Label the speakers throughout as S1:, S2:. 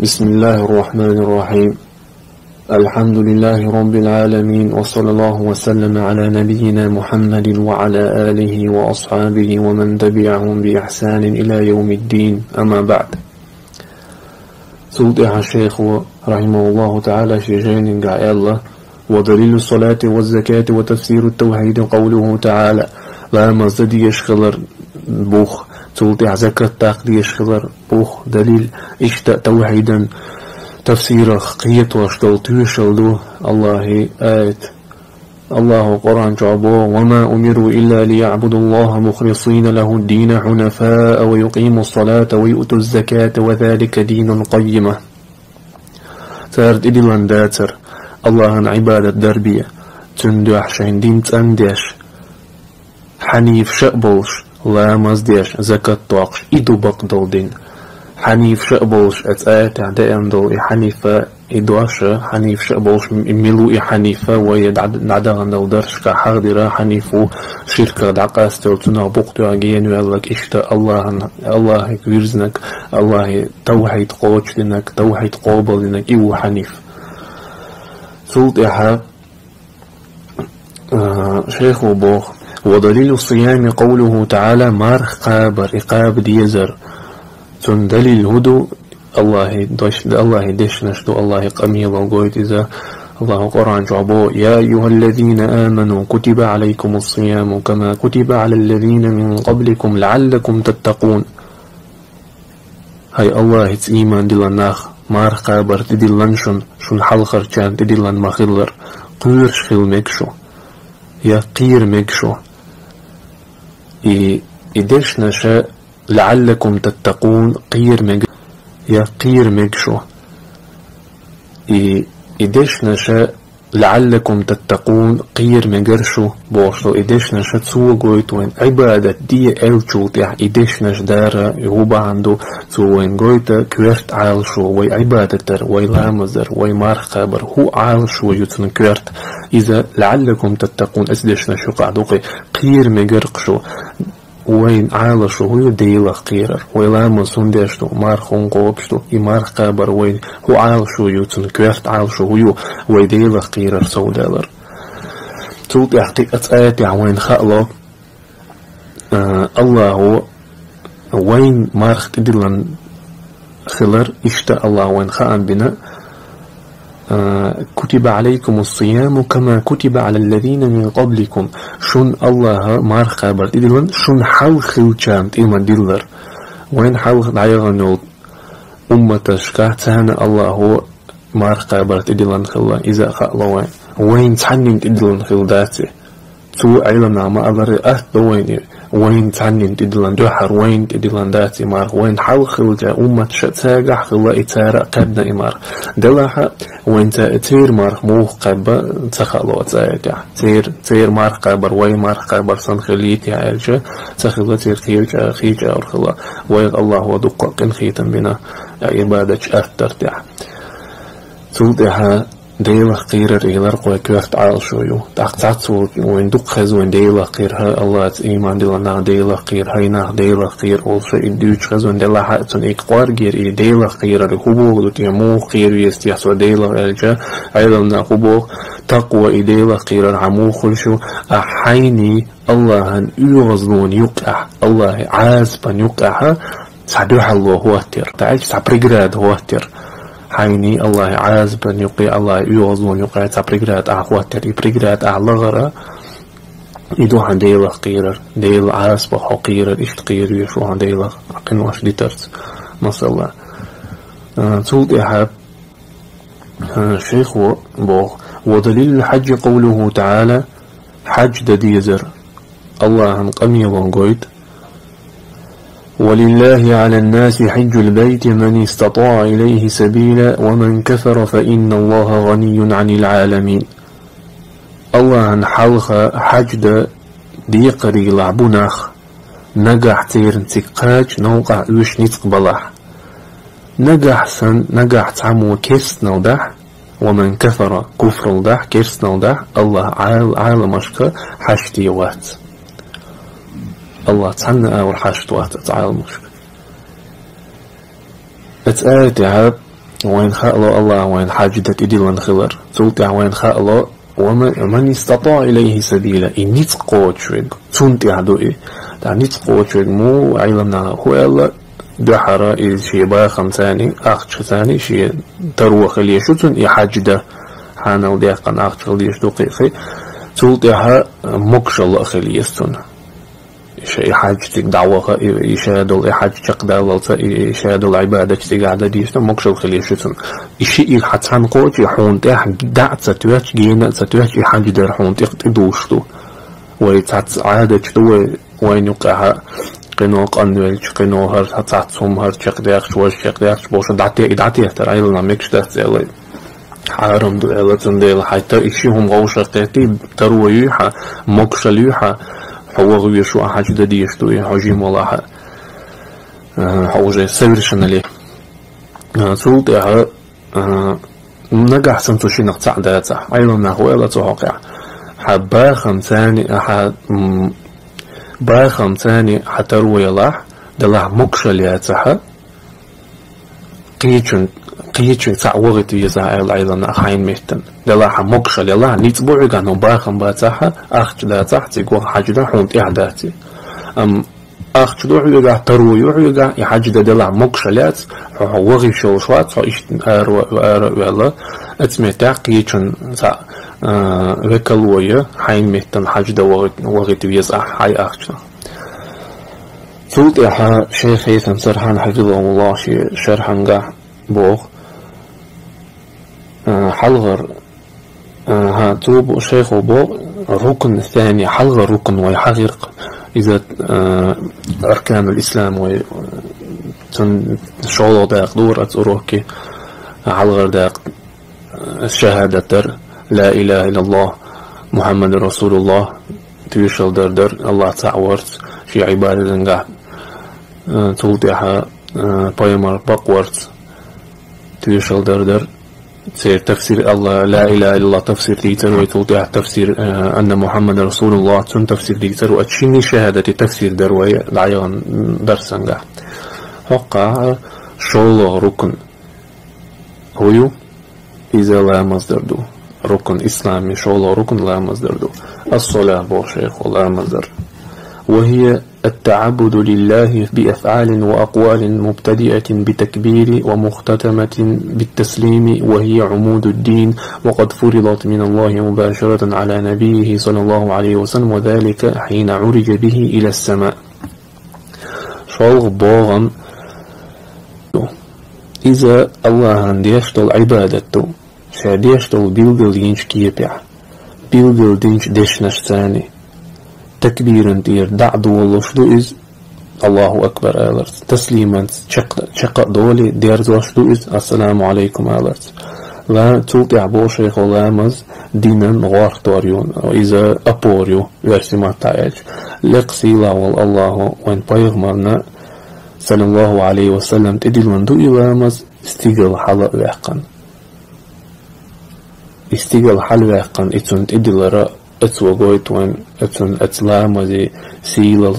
S1: بسم الله الرحمن الرحيم. الحمد لله رب العالمين وصلى الله وسلم على نبينا محمد وعلى آله وأصحابه ومن تبعهم بإحسان إلى يوم الدين. أما بعد. سودع الشيخ رحمه الله تعالى شيخين الله ودليل الصلاة والزكاة وتفسير التوحيد قوله تعالى لا مزد يشغل بوخ. تولتي زكاة تاقدي يشغل بوخ دليل اشتاء توحيدا تفسير قيت واشتل تيشلدو الله آيت. الله قرآن جعبو وما أمروا إلا ليعبدوا الله مخلصين له الدين حنفاء ويقيموا الصلاة ويؤتوا الزكاة وذلك دين قيمة. تارد إدلان داتر الله عبادة دربية. تندو حشين دين تندش حنيف شأبوش لا مزديش زكاة طاقش إدو بقدل دين حنيف شأبوش أتآت عدائن دول حنيفة إدواش حنيف شأبوش ملو حنيفة ويدعدغن دول درش كحاضرة حنيفو شركة دعقاس تلتنا بقتو عجين ويالك إشتا الله الله ويرزنك الله توحيد قوش لنك توحيد قوبل لنك إيو حنيف. ودليل الصيام قوله تعالى مارخ قابر إقاب ديزر. تون دليل هدو. الله دوش الله دش نشدو. الله قميل وقويت إذا. الله قرآن جعبو. يا أيها الذين آمنوا كتب عليكم الصيام كما كتب على الذين من قبلكم لعلكم تتقون. هاي الله تسيمان دلناخ مار قابر تدلن شن شن حلقر كان تدلن مخلر قير شخل مكشو يا قير مكشو إي إدش نشأ؟ لعلكم تتقون قير مج يا قير مكشو إي إدش نشأ؟ لعلكم تتقون قير مجرشو بوشلو إدش نشا تسوى قويت وين عبادة دي ألشوت يح إدش نش دارا يهوبا عنده تسوى وين قويتا كويرت عالشو وي عبادة تر وي لامزر وي مارخابر هو عالشو يتن كويرت. إذا لعلكم تتقون أسدش نشو قعدوقي قير مجرقشو وين عالشو هو ديلا قيرر ويلا مسون ديشتو مار خون قوبشتو и мар قابر وين هو عالشو يوتن كويرت عالشو هو وي ديلا قيرر سودالر تولت يحقي أتآيات وين خألو آه الله هو وين مارخ تدلن خلر اشتا الله وين خان بنا كتب عليكم الصيام كما كتب على الذين من قبلكم. شن الله مار خبر. إدلون شن حال خلچانت إما دلر وين؟ حال دعيغن أمة شكات الله هو مار خبر. إدلون خلا. إذا خلا وين؟ وين تحنين؟ إدلون خلداتي تو علنا ما أبر أهد وين وين تعنين تدلان دوحر وين تدلان داتي مار وين حال خلجا أمة شتاقع خلا إتارة قدنا إمار دلاها وين تير مار موخ قبا تخلو تاقع تير تير مار قبر وين مار قبر سن خليت يا عالجا تخلا تير خيجا خيجا أرخلا وين الله ودقا قن خيتم بنا عبادة أثر تع تلتها ديلا قير ريلر قوي كوخت عال شويو. تاقتات وين دوق خز وين ديلا قير ها الله إيمان ديلا نا ديلا قير هاي نا ديلا قير أول شيء دوش خز وين ديلا حاتن ايك قوار جير. إي ديلا قير الهبو دوت يمو قير يستيحسو ديلا إلجا. أيضا نا هبو تقوى إي ديلا قير عمو خلشو. أحيني الله أن يغزلون يقع. الله عازبا يقع. سعدوح الله هو تر تعيش سعبريقراد هو تر حيني الله عاز بن يقي. الله يوزون يقي تبريغرات أخوات تري. بريغرات أعلغرة يدو عن ديلا قيرر. ديل عاز بحو قيرر. يشو عن ديلا عقن واش دي ترس. مصر الله تولد إحاب شيخ بوغ ودليل الحج قوله تعالى. حج دديزر. الله قمي وانقويت ولله على الناس حج البيت من استطاع إليه سبيلا ومن كفر فإن الله غني عن العالمين. الله حلخ حج ديقري لعبناخ نجح تير تقاج نوقع وش نتقبلح نجح سن نجح تعمو كيس نودح ومن كفر كفر الدح كيس نودح الله عال عالم أشكا حشتي وات. الله تعالى أول حاجة توات تعالى مشك اتآيت عاب وين خلق الله وين حاجدت إدلن خلر تلتع وين خلق ومن استطاع إليه سبيلا. إن نتقوت شويق. تنتع دوئي دا نتقوت شويق. مو علمنا هو الله دحرة إذ شي باخم ثاني أخش ثاني شي تروخ اللي شتن يحاجده حانا وديقن أخش اللي يشدو قيقي تلتعها مكشل أخي يستن شيء حاجتك دعوة يشهدوا حاجة قدالة يشهدوا العبادة تقعد ديشنا مكشل خليه شتن إشي حتسان قوت يحون تيح دعت ستواتش جينا ستواتش حاجة در حون تيق تدوشتو ويتعت عادة تو وين يقعها قنو قنويل قنو هر هتعت سوم هر شق ديخش وش شق ديخش بوش دعتي دعتي ترى عيلنا ميكش دست يلي حارم دو إلتن ديل حتى إشي هم غوشة قيتي ترويحة مكشليحة حوض يشو أحاج دديش دوي يحوجي مولاها حوجة سيرشن لي تولد أها نجح سنتو شي نقطع داتا أيضا أيوة، هو إلا توقع حبا خمساني أحد آه، با خمساني حتى روي الله دلاح مكشا يا تحا قيتشن قيچن تعوغت يزا أيضا أخاين مهتن دلا حمقش للا نيت بوعي كانوا باخم باتاحا أخش دا تحت يقول حاجة حونت إعداتي أم أخش دو عيوغا ترو يعيوغا يحاج دا دلا مقش لات وغي شو شوات سو إشت آر وآر وآلا أتمي تاقيچن سا وكالوية حين مهتن حاج دا وغي تبيز حي أخش سلط إحا شيخ هيثم سرحان حفظه الله شرحان بوغ حلغر ها توب شيخ وبو الركن الثاني حلغ الركن ويحقق إذا أركان الإسلام و شغل داق دورة أروكي حلغ داق الشهادة لا إله إلا الله محمد رسول الله تيشل در در الله تعورت في عبادة نجح تلتها بايمر بقورت تيشل در در سير تفسير الله لا إله إلا الله تفسير ديتر ويتوضع تفسير آه، أن محمد رسول الله تن تفسير ديتر وأتشيني شهادة تفسير دروي العيان درسا قا حقا شول ركن. هو إذا لا مصدر دو. ركن إسلامي شول ركن لا مصدر دو. الصلاة بو شيخ لا مصدر. وهي التعبد لله بأفعال وأقوال مبتدئة بتكبير ومختتمة بالتسليم وهي عمود الدين. وقد فرضت من الله مباشرة على نبيه صلى الله عليه وسلم وذلك حين عرج به إلى السماء. إذا الله ديشتل عبادته شاديشتل بيلغل دينش كيبع بيلغل دينش ديشنش ثاني تكبيرا دير دعد والله شدو إز. الله أكبر آلرت. تسليما شق دولي دير شدو إز. السلام عليكم آلرت. لا تلقي بو شيخ لامز دينا غار توريون إذا أبوريو ما تايج لقسي لا والله وين بيغمرنا. صلى الله عليه وسلم. تدل من دو إلامز استيقل حلق ويحقن. استيقل حل ويحقن. إتون رأ اتوغويت وين اتن اتلام ودي سيلل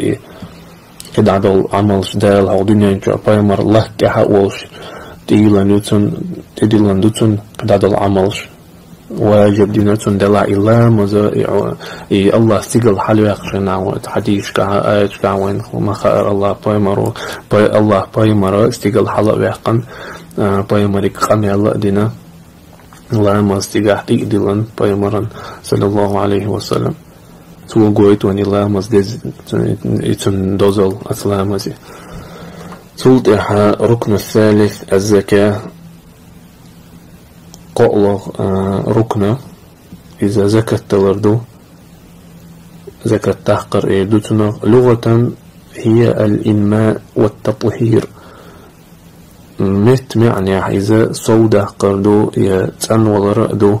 S1: إي قد عدل عمل شدال هاو دنيا انجا بايمر الله. كها وش ديلا نوتن ديلا نوتن قد عدل عمل واجب دينتون دلا إلا مزا إي الله سيقل حلو يقشنا وتحديش كها آيات كها وين وما خير الله. بايمر باي الله بايمر استيقل حلو يقن بايمر قمي الله دينا. Lama stigahti dilan payamaran sallallahu alaihi wasallam tu goit wani lamas dez itun dozol aslamasi سلطح ركن الثالث الزكاة قول ركنة إذا زكاة تلردو زكاة تحقر إيدوتنا لغة هي الإنماء والتطهير مت معني إذا صودة قردو يتسن وضرأدو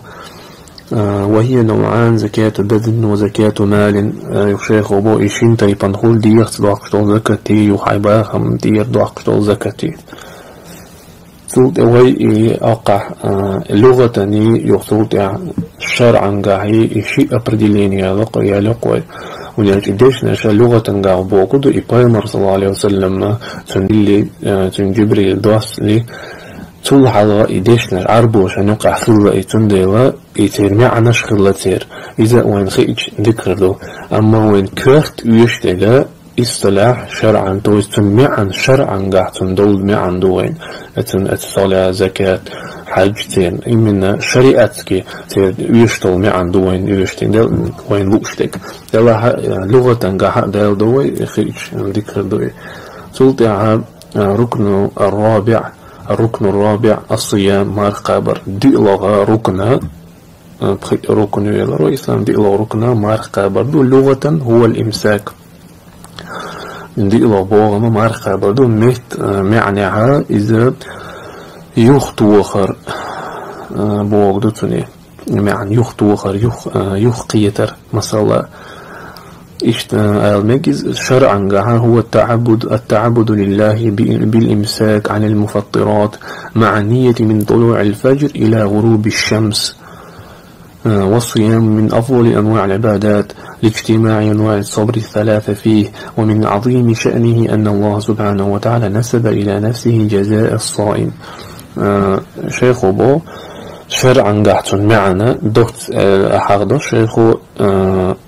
S1: آه وهي نوعان زكاة بدن وزكاة مال. آه يخشيخ وبو إشين تيبان خول دي يخت دوقشتو زكاتي يحيبا خم دير دوقشتو زكاتي. سلط وي أقع آه لغة ني يخسوط شرعا قاعي إشي أبردلين يالق يالق ونياج إديش نشأ لغة قاو بوقدو إي بايمر صلى الله عليه وسلم تنلي تن جبريل دوس لي تول حلقة إيديش نش عربو شان يقع خلة إيتون ديلا إيتير معناش خلة تير. إذا وين خيج ذكر له أما وين كرت ويشتغل إصطلاح شرعا تويز تن معن شرعا قاعد دول معن دوين. أتن اتصالة زكاة. حج تين إمنا شريعتك تين يشتغل معن دوين يشتين دل وين لوشتك دلا لغة قاعد دل دوي خيج ذكر دوي. سلطة ركن الرابع الركن الرابع الصيام مار قابر دي لغة ركن ركن يلا إسلام دي لغة ركن مار قابر دو لغة هو الإمساك. دي لغة بوغة مار قابر دو مهت معناها إذا يخت وخر بوغ دو توني. معنى يخت وخر يخ يخ قيتر. مثلا المجز شرعا. هو التعبد التعبد لله بالإمساك عن المفطرات مع نية من طلوع الفجر إلى غروب الشمس آه، والصيام من أفضل أنواع العبادات لاجتماع أنواع الصبر الثلاثة فيه. ومن عظيم شأنه أن الله سبحانه وتعالى نسب إلى نفسه جزاء الصائم. آه، شيخ بو شرعا قاعدون معنا. دوت أحاغدو شيخو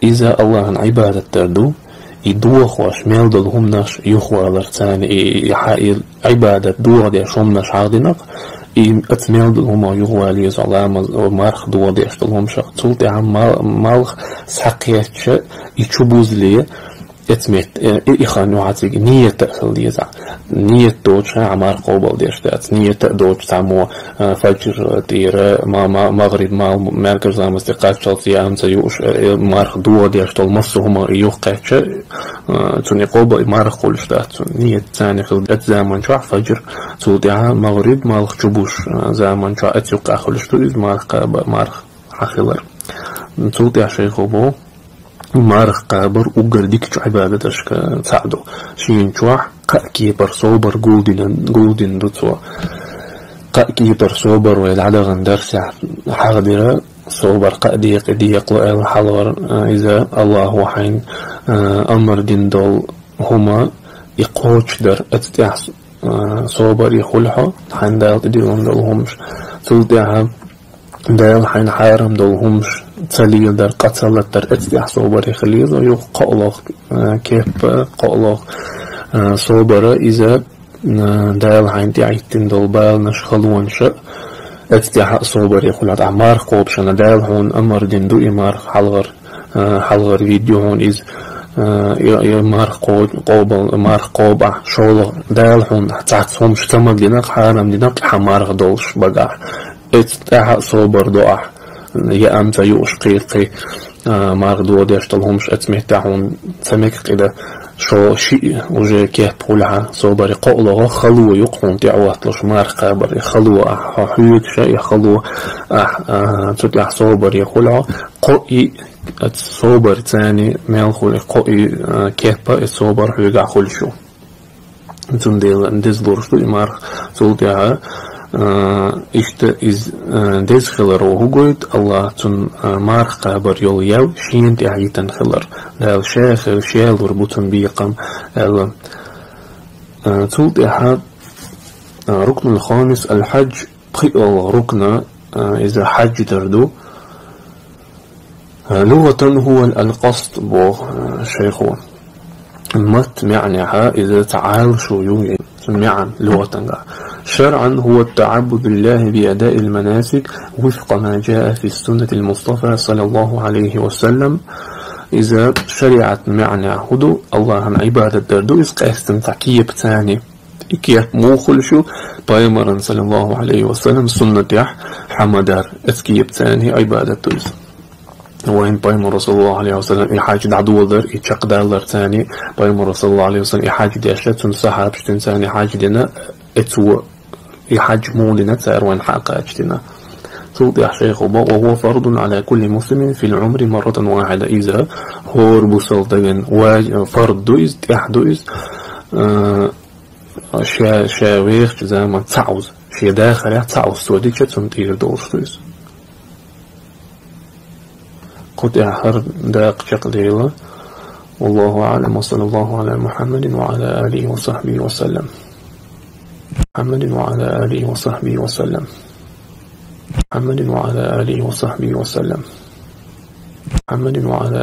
S1: إذا الله عبادة تردو يدوخ واش ميل دلهم ناش يخوى لرتان عبادة دوغ دي شوم ناش حاغدنق إي أتميل دلهم يخوى ليز الله مارخ دوغ دي أشتلهم شاق تلتي عم مالخ سحقيتش يتشبوز ليه etmiet, ihanvācīgi nieta liezā, nieta doča amār qobaldieši tāds, nieta doča samo fajr tīra māma magrib māl mērkarzāmas tie qačalts jāmsa jūš mārq dodieši tol masuhuma jūq qača tuni qoba mārq qulš tāds, nieta cāni qil et zāman čā fajr tūdiā magrib māl qčubuš zāman čā et jūq qaxulš tu iz mārq qaqa mārq qaxilar tūdiā šeikhobū مارخ قابر وقر ديك عبادة أشكا تعدو شين شوح قاكي بر صوبر قولدين قولدين دوتوا قاكي بر صوبر ويلعدا غندر ساعة حاضرة صوبر قادي قدي يقلع الحضر إذا الله وحين أمر دين دول هما. يقوش در أتتح صوبر يخلحو حين دال تديلهم دولهمش تلتها دال حين حارم دولهمش قتل در اتدح صوبر خليل ويو قولوخ كيف قولوخ صوبر إذا دال حين تعيتن دول بال نشخلون شأ اتدح صوبر يقول هذا عمار قوب شنا دال هون أمر دين دو إمار حلغر حلغر فيديو هون إذ مار قوب قوب مار قوب شغل دال هون تعتصهم شتمك دينك حرام دينك حمار دولش بقى اتدح صوبر دوح أم يوش قيقي مار دو ديشتلهمش أتمهتاحون سمك قدا شو شيء وجه كيه بولها صوبر قولو خلو يقون تعواتلش مار قابر خلو حيوك شيء خلو أح تطلع صوبر يقولها. قوي صوبر تاني ميل خولي قوي كيبا صوبر حيوك خول شو. تنديل اندز دورشتو إمار تولتها иште из дез хилар огугойт Аллах тун марх қабар йол яв шинт яхитан хилар дал шех шелур бутун бийқам эл تولت أحد ركن الخامس الحج ركن إذا حج تردو لغة هو القصد بو شيخو المت معناها إذا تعال شو يوم معنى لغة شرعا هو التعبد لله بأداء المناسك وفق ما جاء في السنة المصطفى صلى الله عليه وسلم. إذا شرعت معنى هدو الله عبادة دردو إذ قيستن تكيب تاني إكيب موخل شو بايمرا صلى الله عليه وسلم سنة يح حمدار. إسكيب تاني عبادة دوز وين بايمر صلى الله عليه وسلم إحاج دعدو در إيشاق دالر تاني بايمر صلى الله عليه وسلم إحاج ديشلت سنسحاب شتن تاني حاج دينا إتو يحجمون لنتسأر وين حقا اجتنا توضح شيخ وهو فرض على كل مسلم في العمر مرة واحدة. إذا هو ربوسل دغن فرض دويز تح دويز آه شا شاويخ زي ما تعوز شي داخل تعوز سودي كتسم تير دوش دويز. قد أحر داق شق ليلة والله أعلم وصلى الله على محمد وعلى آله وصحبه وسلم. محمد وعلى آله وصحبه وسلم. محمد وعلى آله وصحبه وسلم. محمد وعلى